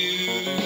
you.